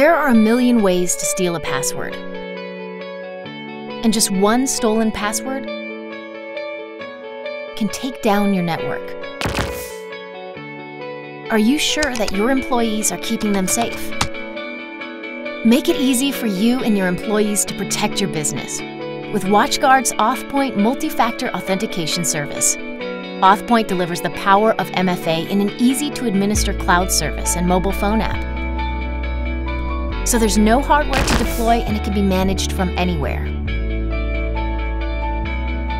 There are a million ways to steal a password. And just one stolen password can take down your network. Are you sure that your employees are keeping them safe? Make it easy for you and your employees to protect your business with WatchGuard's AuthPoint multi-factor authentication service. AuthPoint delivers the power of MFA in an easy-to-administer cloud service and mobile phone app. So there's no hardware to deploy and it can be managed from anywhere.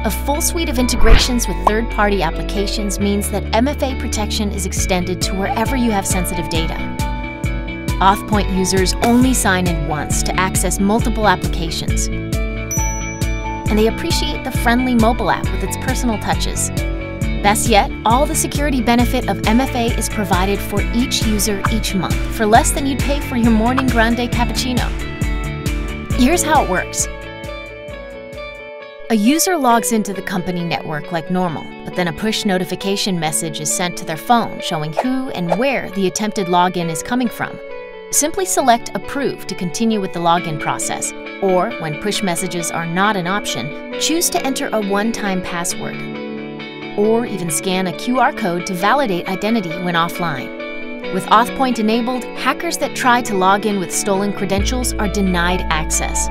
A full suite of integrations with third-party applications means that MFA protection is extended to wherever you have sensitive data. AuthPoint users only sign in once to access multiple applications. And they appreciate the friendly mobile app with its personal touches. Best yet, all the security benefit of MFA is provided for each user each month for less than you'd pay for your morning grande cappuccino. Here's how it works. A user logs into the company network like normal, but then a push notification message is sent to their phone showing who and where the attempted login is coming from. Simply select Approve to continue with the login process, or when push messages are not an option, choose to enter a one time password. Or even scan a QR code to validate identity when offline. With AuthPoint enabled, hackers that try to log in with stolen credentials are denied access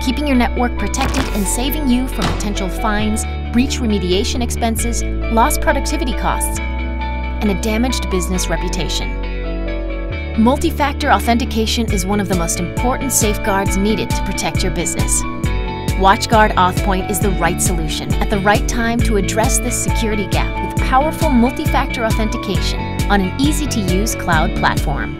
keeping your network protected and saving you from potential fines, breach remediation expenses, lost productivity costs, and a damaged business reputation. Multi factor authentication is one of the most important safeguards needed to protect your business. WatchGuard AuthPoint is the right solution at the right time to address this security gap with powerful multi factor authentication on an easy to use cloud platform.